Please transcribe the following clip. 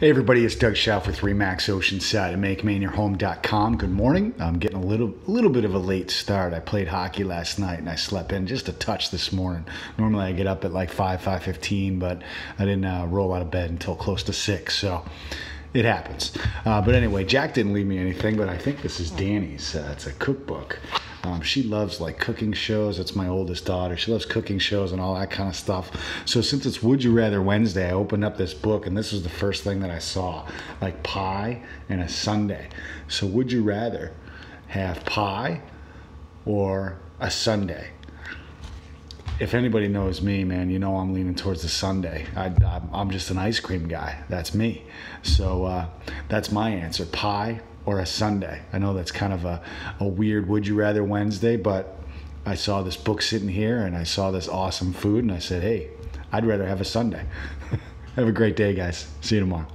Hey everybody, it's Doug Schauf with Remax Oceanside at MakeMaineYourHome.com. Good morning. I'm getting a little, a little bit of a late start. I played hockey last night and I slept in just a touch this morning. Normally I get up at like five, five fifteen, but I didn't uh, roll out of bed until close to six. So it happens. Uh, but anyway, Jack didn't leave me anything, but I think this is Danny's. Uh, it's a cookbook. Um, she loves like cooking shows. That's my oldest daughter. She loves cooking shows and all that kind of stuff. So since it's Would You Rather Wednesday, I opened up this book and this was the first thing that I saw, like pie and a sundae. So would you rather have pie or a sundae? if anybody knows me, man, you know I'm leaning towards the sundae. I, am just an ice cream guy. That's me. So uh, that's my answer: pie or a sundae. I know that's kind of a, a weird "Would you rather" Wednesday, but I saw this book sitting here and I saw this awesome food, and I said, "Hey, I'd rather have a sundae. have a great day, guys. See you tomorrow.